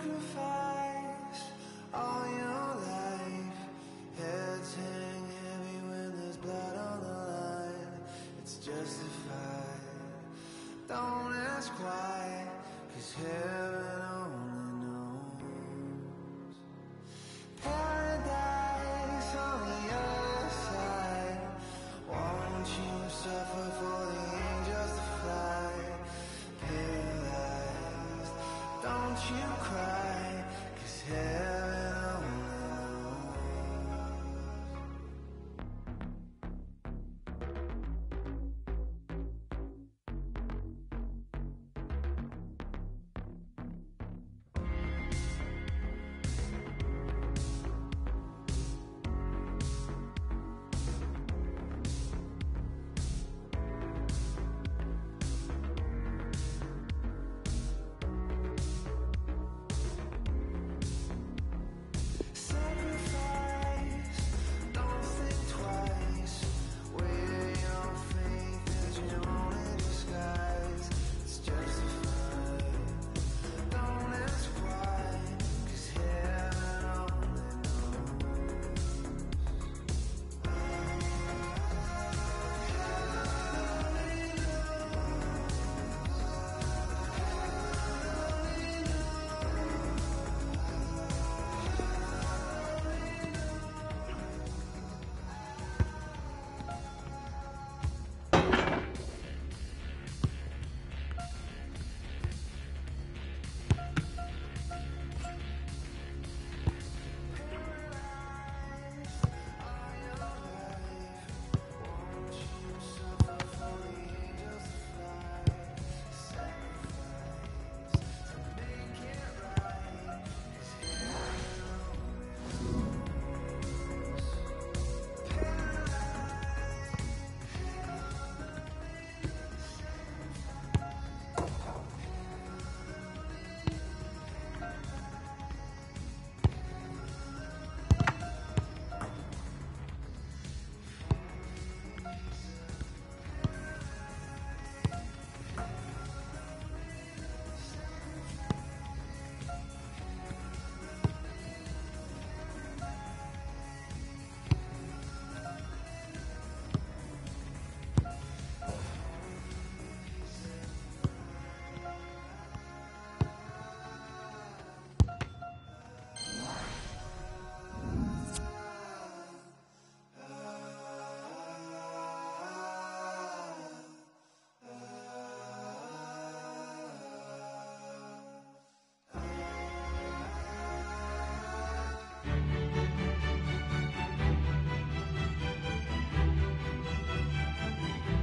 sacrifice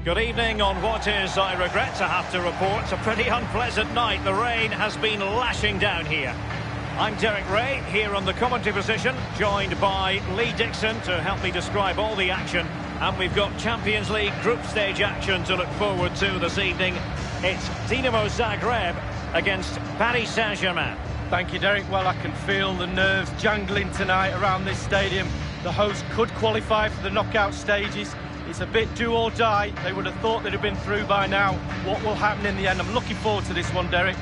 Good evening on what is, I regret to have to report, a pretty unpleasant night. The rain has been lashing down here. I'm Derek Ray, here on the commentary position, joined by Lee Dixon to help me describe all the action. And we've got Champions League group stage action to look forward to this evening. It's Dinamo Zagreb against Paris Saint-Germain. Thank you, Derek. Well, I can feel the nerves jangling tonight around this stadium. The host could qualify for the knockout stages. It's a bit do or die. They would have thought they'd have been through by now. What will happen in the end? I'm looking forward to this one, Derek.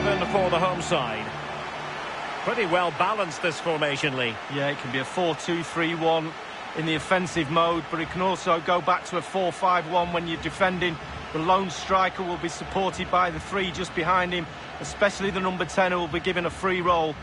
11 for the home side. Pretty well balanced this formation, Lee. Yeah, it can be a 4-2-3-1 in the offensive mode, but it can also go back to a 4-5-1 when you're defending. The lone striker will be supported by the three just behind him, especially the number 10 who will be given a free role.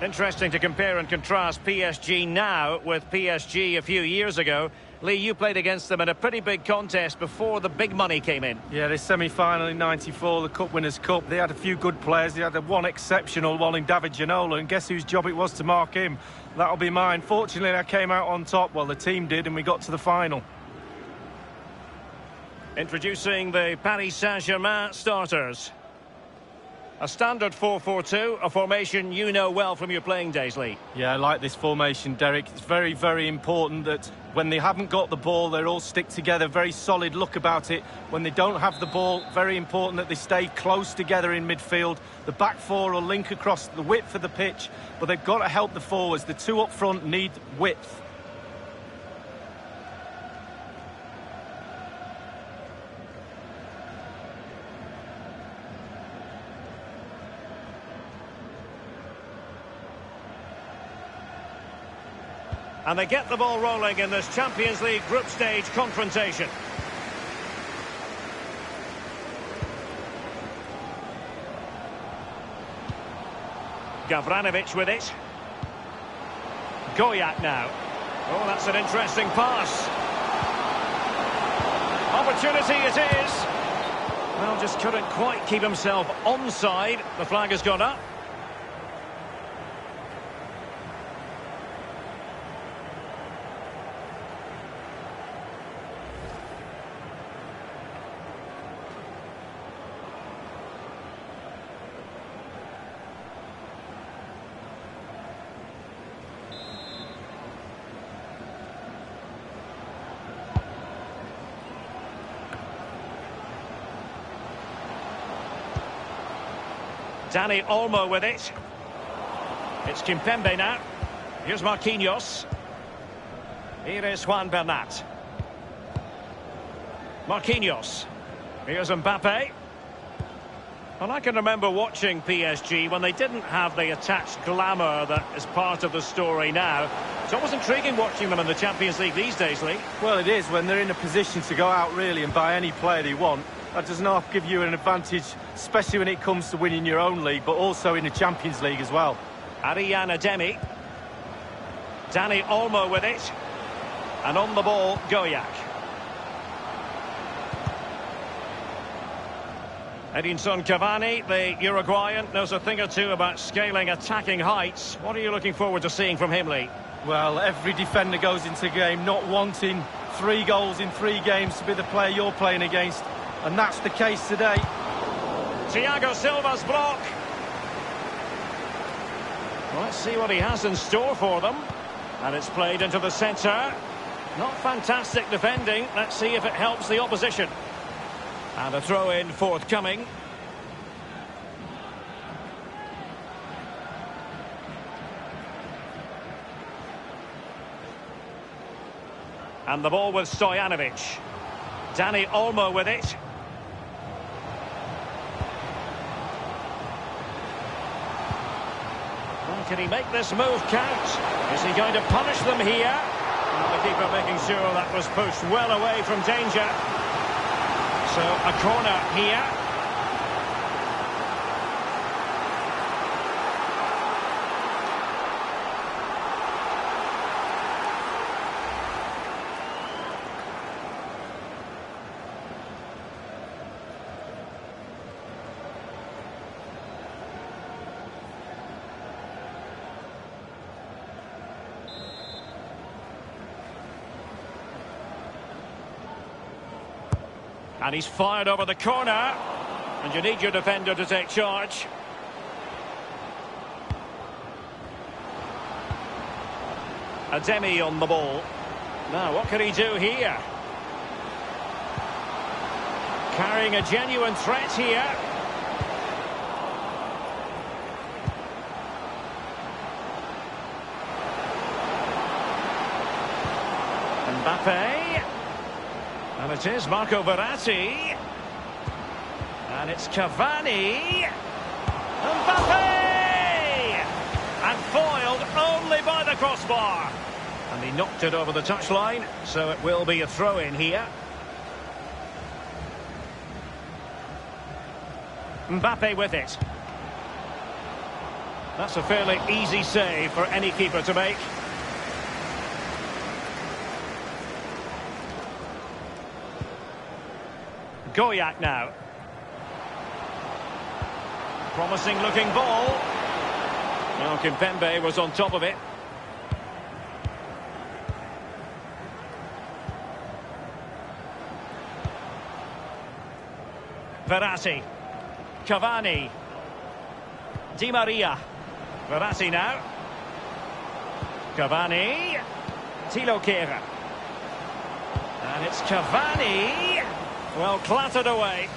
Interesting to compare and contrast PSG now with PSG a few years ago. Lee, you played against them in a pretty big contest before the big money came in. Yeah, this semi-final in 94, the Cup Winners' Cup, they had a few good players. They had the one exceptional one in David Ginola, and guess whose job it was to mark him? That'll be mine. Fortunately, I came out on top, well, the team did, and we got to the final. Introducing the Paris Saint-Germain starters. A standard 4-4-2, a formation you know well from your playing days, Lee. Yeah, I like this formation, Derek. It's very, very important that when they haven't got the ball, they're all stick together. Very solid look about it. When they don't have the ball, very important that they stay close together in midfield. The back four will link across the width of the pitch, but they've got to help the forwards. The two up front need width. And they get the ball rolling in this Champions League group stage confrontation. Gavranovic with it. Gojak now. Oh, that's an interesting pass. Opportunity it is. Well, just couldn't quite keep himself onside. The flag has gone up. Dani Olmo with it. It's Kimpembe now. Here's Marquinhos. Here is Juan Bernat. Marquinhos. Here's Mbappe. Well, I can remember watching PSG when they didn't have the attached glamour that is part of the story now. It's always intriguing watching them in the Champions League these days, Lee. Well, it is when they're in a position to go out really and buy any player they want. That does not give you an advantage, especially when it comes to winning your own league, but also in the Champions League as well. Arijan Ademi. Dani Olmo with it. And on the ball, Gojak. Edinson Cavani, the Uruguayan, knows a thing or two about scaling attacking heights. What are you looking forward to seeing from him, Lee? Well, every defender goes into a game not wanting three goals in three games to be the player you're playing against. And that's the case today. Thiago Silva's block. Let's see what he has in store for them. And it's played into the centre. Not fantastic defending. Let's see if it helps the opposition. And a throw-in forthcoming. And the ball with Stojanovic. Dani Olmo with it. Can he make this move count? Is he going to punish them here? The keeper making sure that was pushed well away from danger. So a corner here. And he's fired over the corner. And you need your defender to take charge. Ademi on the ball. Now, what can he do here? Carrying a genuine threat here. Mbappe. And it is Marco Verratti. And it's Cavani. Mbappe! And foiled only by the crossbar. And he knocked it over the touchline, so it will be a throw-in here. Mbappe with it. That's a fairly easy save for any keeper to make. Gojak now. Promising looking ball. Now Kimpembe was on top of it. Verratti. Cavani. Di Maria. Verratti now. Cavani. Tilo. And it's Cavani. Well, clattered away.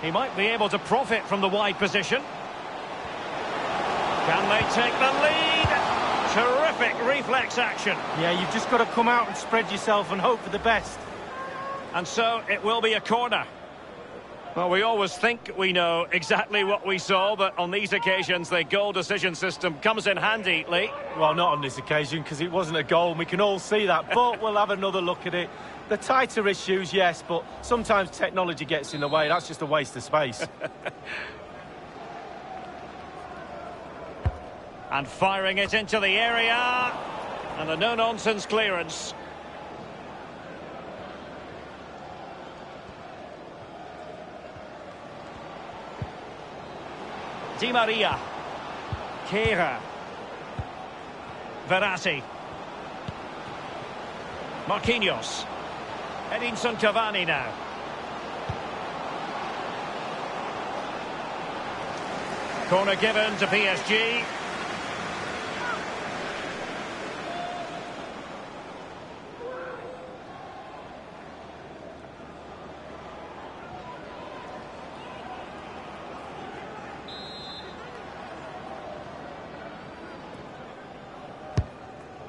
He might be able to profit from the wide position. Can they take the lead? Terrific reflex action. Yeah, you've just got to come out and spread yourself and hope for the best. And so it will be a corner. Well, we always think we know exactly what we saw, but on these occasions, the goal decision system comes in handy, Lee. Well, not on this occasion, because it wasn't a goal, and we can all see that. But we'll have another look at it. The tighter issues, yes, but sometimes technology gets in the way. That's just a waste of space. and firing it into the area. And a no-nonsense clearance. Di Maria. Kehrer. Verratti. Marquinhos. Edinson Cavani now. Corner given to PSG.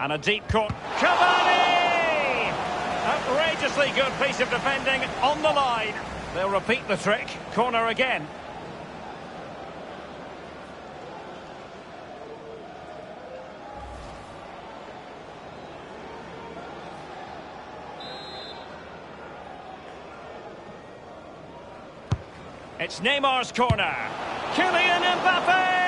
And a deep court. Cavani! Outrageously good piece of defending on the line. They'll repeat the trick. Corner again. It's Neymar's corner. Kylian Mbappe!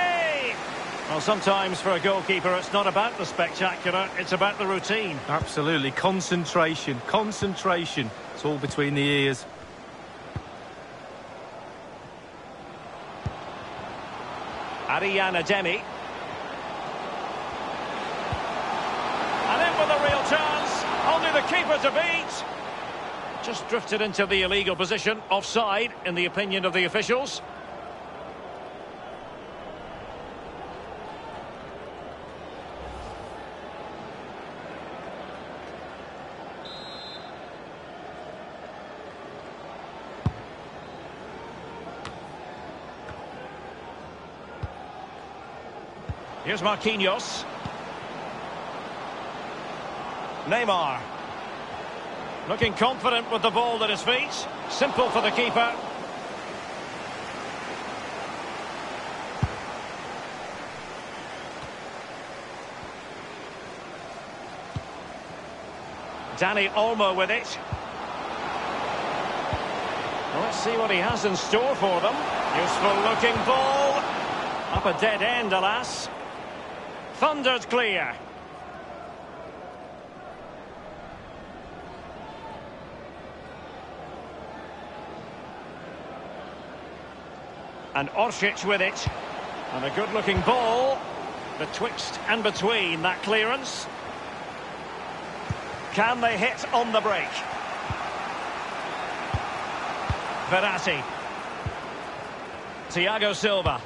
Well, sometimes for a goalkeeper, it's not about the spectacular, it's about the routine. Absolutely. Concentration. Concentration. It's all between the ears. Arijan Ademi. And in with a real chance. Only the keeper to beat. Just drifted into the illegal position, offside, in the opinion of the officials. Here's Marquinhos. Neymar. Looking confident with the ball at his feet. Simple for the keeper. Dani Olmo with it. Let's see what he has in store for them. Useful looking ball. Up a dead end, alas. Thundered clear. And Orsic with it. And a good-looking ball. Betwixt and between that clearance. Can they hit on the break? Verratti. Thiago Silva.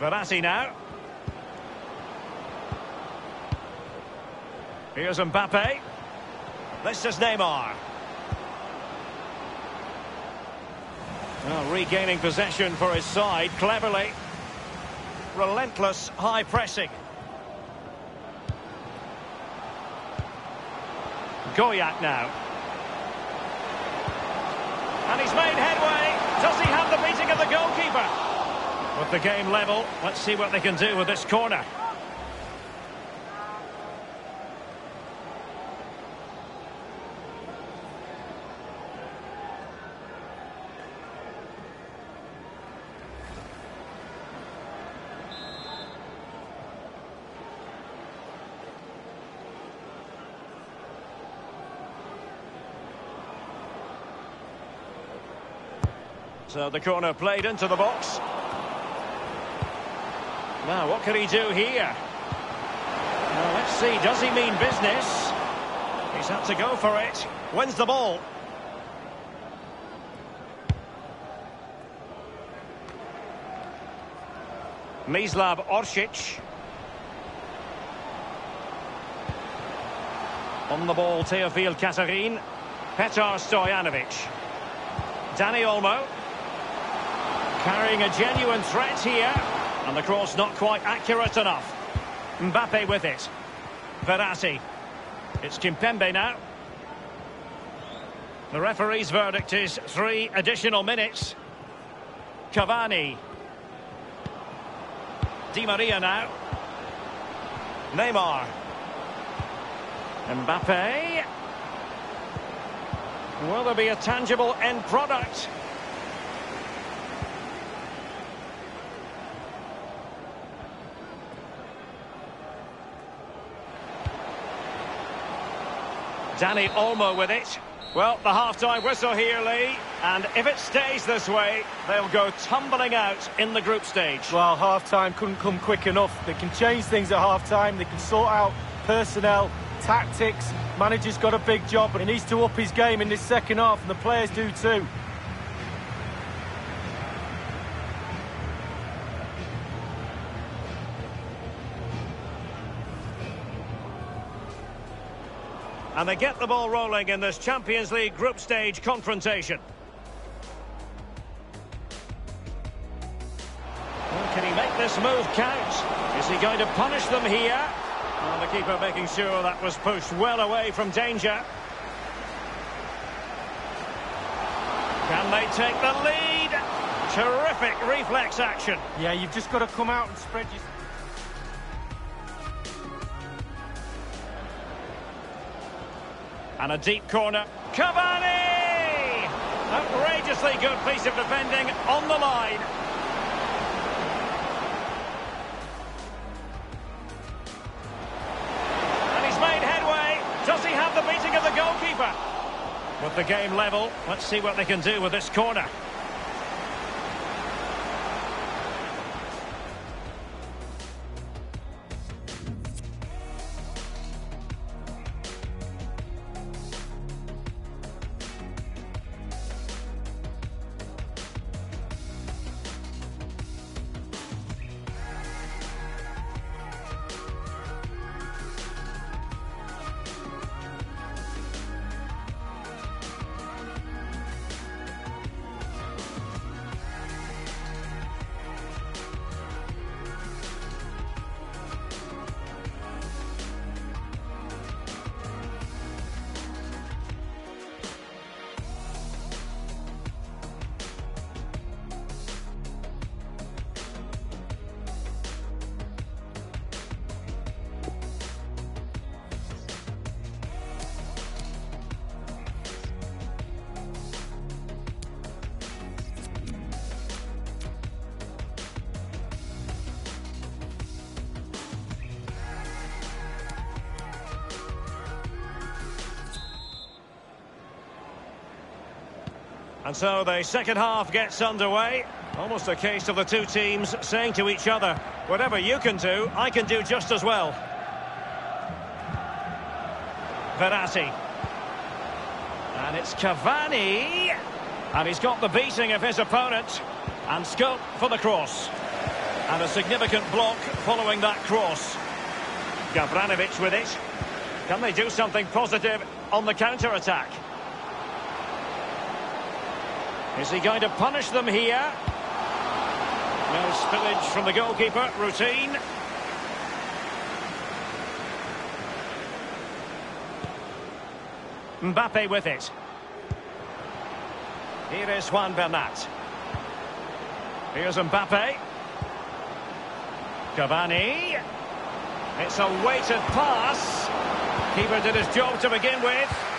Verratti now. Here's Mbappe. This is Neymar. Regaining possession for his side cleverly. Relentless high pressing. Gojak now. And he's made headway. Does he have the beating of the goalkeeper? With the game level, let's see what they can do with this corner. So the corner played into the box. Now, what can he do here? Now, let's see, does he mean business? He's had to go for it. Wins the ball. Mislav Orsic. On the ball, Théophile-Catherine. Petar Stojanovic. Dani Olmo. Carrying a genuine threat here. And the cross not quite accurate enough. Mbappe with it. Verratti. It's Kimpembe now. The referee's verdict is three additional minutes. Cavani. Di Maria now. Neymar. Mbappe. Will there be a tangible end product? Dani Olmo with it. Well, the half-time whistle here, Lee. And if it stays this way, they'll go tumbling out in the group stage. Well, half-time couldn't come quick enough. They can change things at half-time. They can sort out personnel, tactics. Manager's got a big job, but he needs to up his game in this second half, and the players do too. And they get the ball rolling in this Champions League group stage confrontation. Can he make this move count? Is he going to punish them here? The keeper making sure that was pushed well away from danger. Can they take the lead? Terrific reflex action. Yeah, you've just got to come out and spread your... And a deep corner. Cavani! Outrageously good piece of defending on the line. And he's made headway. Does he have the beating of the goalkeeper? With the game level, let's see what they can do with this corner. And so the second half gets underway. Almost a case of the two teams saying to each other, whatever you can do, I can do just as well. Verratti. And it's Cavani. And he's got the beating of his opponent. And scope for the cross. And a significant block following that cross. Gavranovic with it. Can they do something positive on the counter-attack? Is he going to punish them here? No spillage from the goalkeeper. Routine. Mbappe with it. Here is Juan Bernat. Here's Mbappe. Cavani. It's a weighted pass. Keeper did his job to begin with.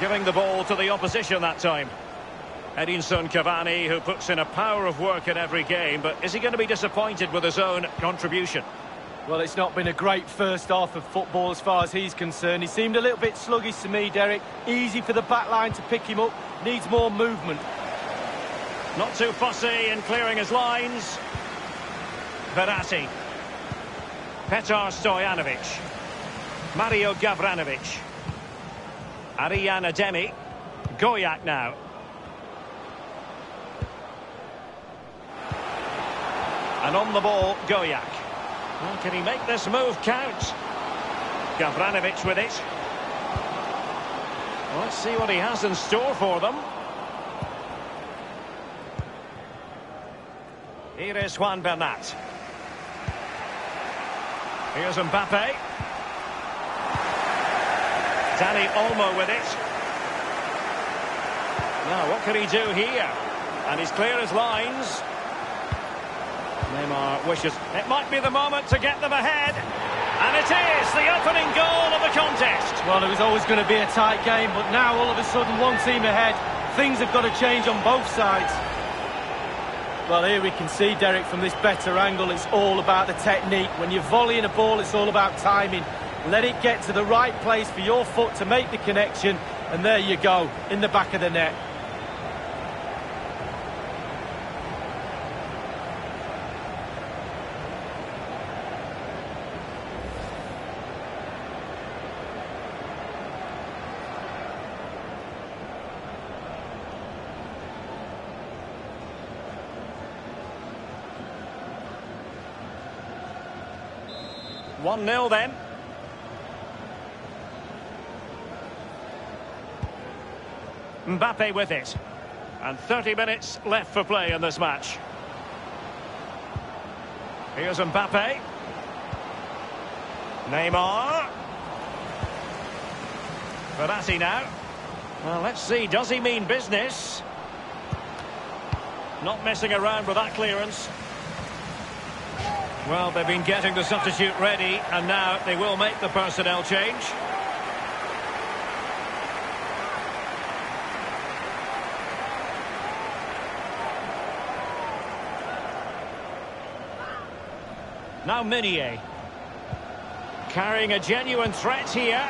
Giving the ball to the opposition that time. Edinson Cavani, who puts in a power of work in every game, but is he going to be disappointed with his own contribution? Well, it's not been a great first half of football as far as he's concerned. He seemed a little bit sluggish to me, Derek. Easy for the back line to pick him up. Needs more movement. Not too fussy in clearing his lines. Verratti. Petar Stojanovic. Mario Gavranovic. Arijan Ademi. Gojak now. And on the ball, Gojak. Well, can he make this move count? Gavranovic with it. Well, let's see what he has in store for them. Here is Juan Bernat. Here's Mbappe. Dani Olmo with it. Now, what can he do here? And he's clear as lines. Neymar wishes. It might be the moment to get them ahead. And it is the opening goal of the contest. Well, it was always going to be a tight game, but now all of a sudden one team ahead. Things have got to change on both sides. Well, here we can see, Derek, from this better angle, it's all about the technique. When you're volleying a ball, it's all about timing. Let it get to the right place for your foot to make the connection, and there you go, in the back of the net. One 0 then. Mbappe with it. And 30 minutes left for play in this match. Here's Mbappe. Neymar. Verratti now. Well, let's see, does he mean business? Not messing around with that clearance. Well, they've been getting the substitute ready, and now they will make the personnel change. Now Meunier. Carrying a genuine threat here.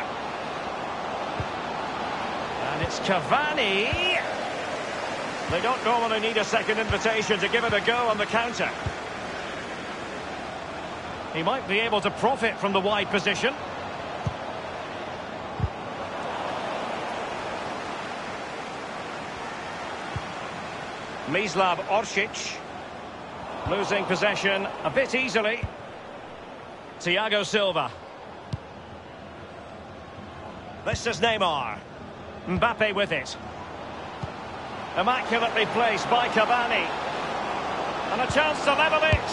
And it's Cavani. They don't normally need a second invitation to give it a go on the counter. He might be able to profit from the wide position. Mislav Orsic. Losing possession a bit easily. Thiago Silva. This is Neymar. Mbappe with it. Immaculately placed by Cavani. And a chance to level it.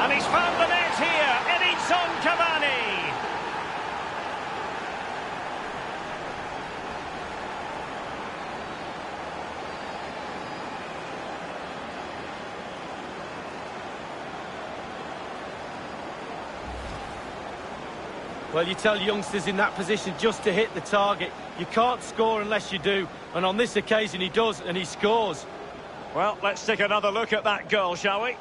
And he's found the net here. Edinson Cavani. Well, you tell youngsters in that position just to hit the target. You can't score unless you do. And on this occasion, he does, and he scores. Well, let's take another look at that goal, shall we?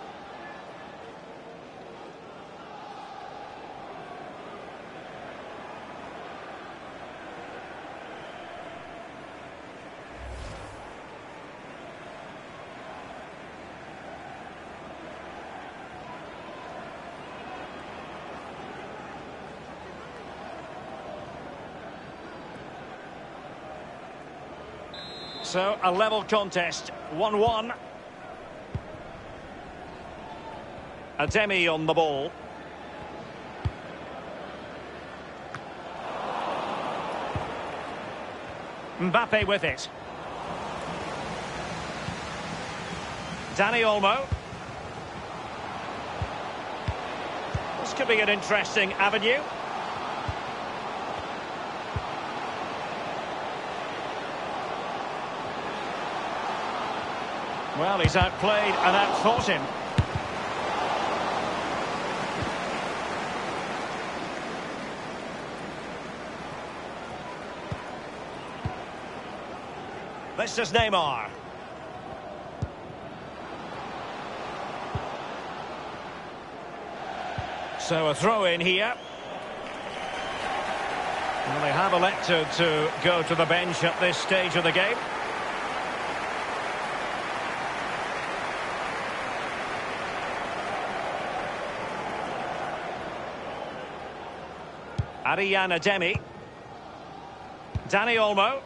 So, a level contest, 1-1. Ademi on the ball. Mbappe with it. Dani Olmo. This could be an interesting avenue. Well, he's outplayed and outthought him. This is Neymar. So a throw in here. They have elected to go to the bench at this stage of the game. Arijan Ademi. Dani Olmo.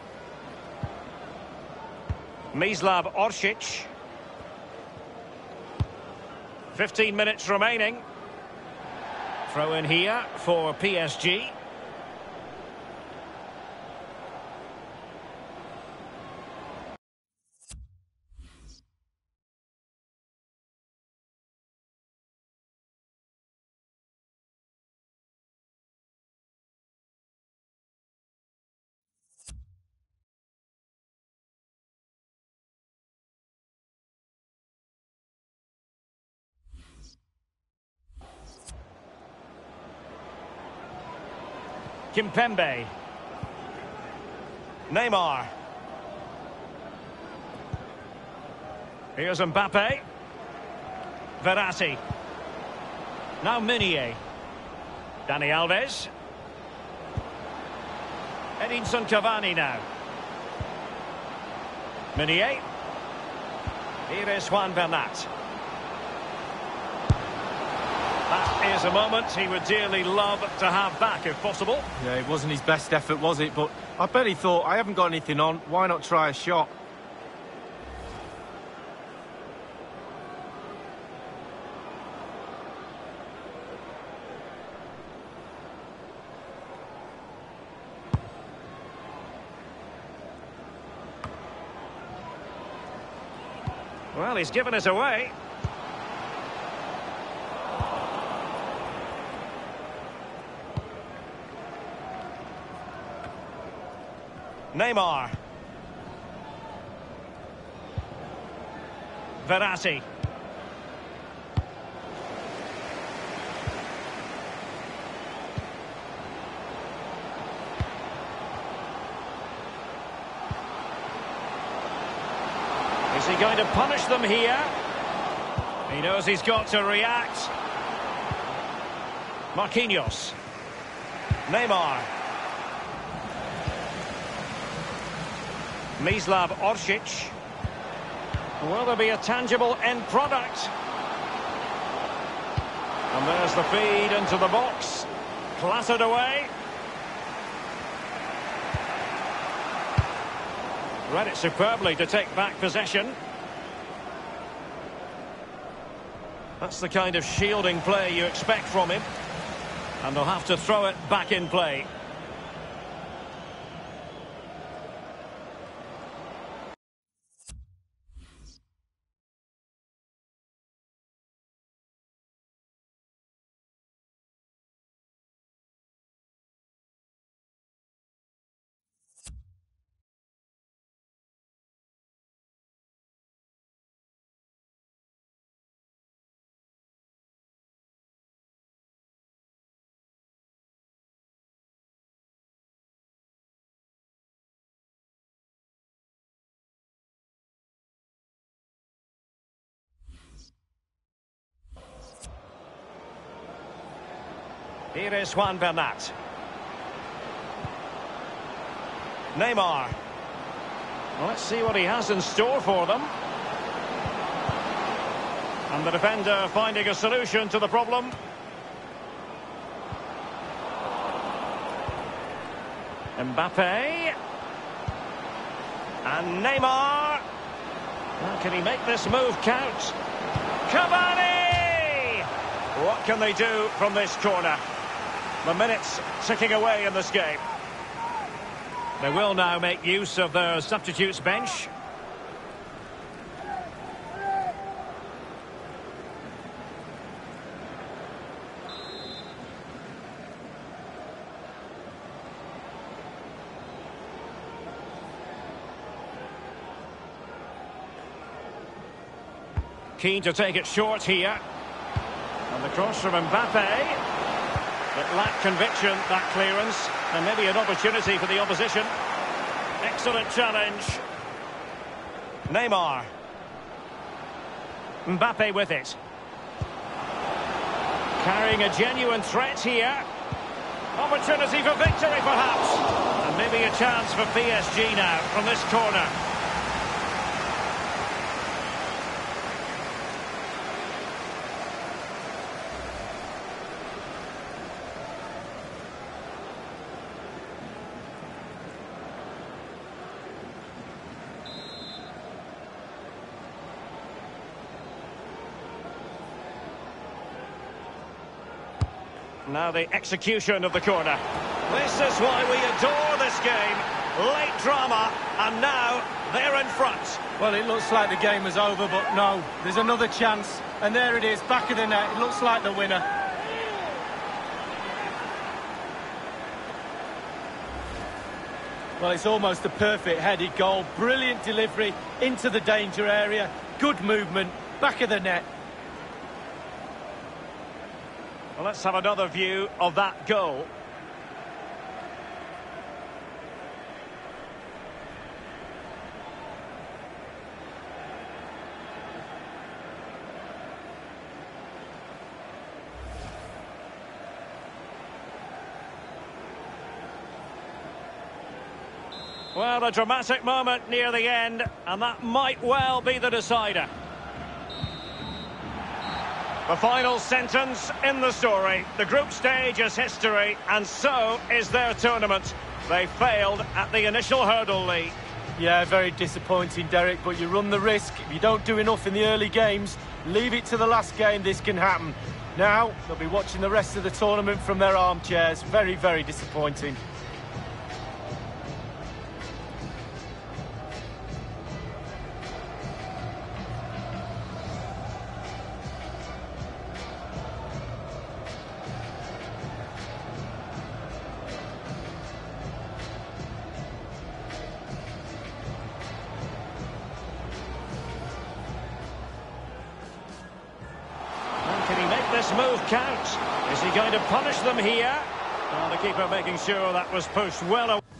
Mislav Orsic. 15 minutes remaining. Throw in here for PSG. Kimpembe. Neymar. Here's Mbappe. Verratti. Now Meunier. Dani Alves. Edinson Cavani now. Meunier. Here is Juan Bernat. That is a moment he would dearly love to have back if possible. Yeah, it wasn't his best effort, was it? But I bet he thought, I haven't got anything on, why not try a shot? Well, he's given us away. Neymar. Verratti. Is he going to punish them here? He knows he's got to react. Marquinhos. Neymar. Mislav Orsic. Will there be a tangible end product? And there's the feed into the box. Clattered away. Read it superbly to take back possession. That's the kind of shielding play you expect from him. And they'll have to throw it back in play. Here is Juan Bernat. Neymar. Well, let's see what he has in store for them. And the defender finding a solution to the problem. Mbappe. And Neymar. Well, can he make this move count? Cavani! What can they do from this corner? The minutes ticking away in this game. They will now make use of their substitutes bench. Keen to take it short here. And the cross from Mbappe. It lacked conviction, that clearance. And maybe an opportunity for the opposition. Excellent challenge. Neymar. Mbappe with it. Carrying a genuine threat here. Opportunity for victory, perhaps. And maybe a chance for PSG now from this corner. Now the execution of the corner. This is why we adore this game. Late drama, and now they're in front. Well, it looks like the game is over, but no, there's another chance. And there it is, back of the net. It looks like the winner. Well, it's almost a perfect headed goal. Brilliant delivery into the danger area. Good movement, back of the net. Well, let's have another view of that goal. Well, a dramatic moment near the end, and that might well be the decider. The final sentence in the story. The group stage is history, and so is their tournament. They failed at the initial hurdle, Lee. Yeah, very disappointing, Derek, but you run the risk. If you don't do enough in the early games, leave it to the last game, this can happen. Now, they'll be watching the rest of the tournament from their armchairs. Very, very disappointing. Sure that was pushed well away.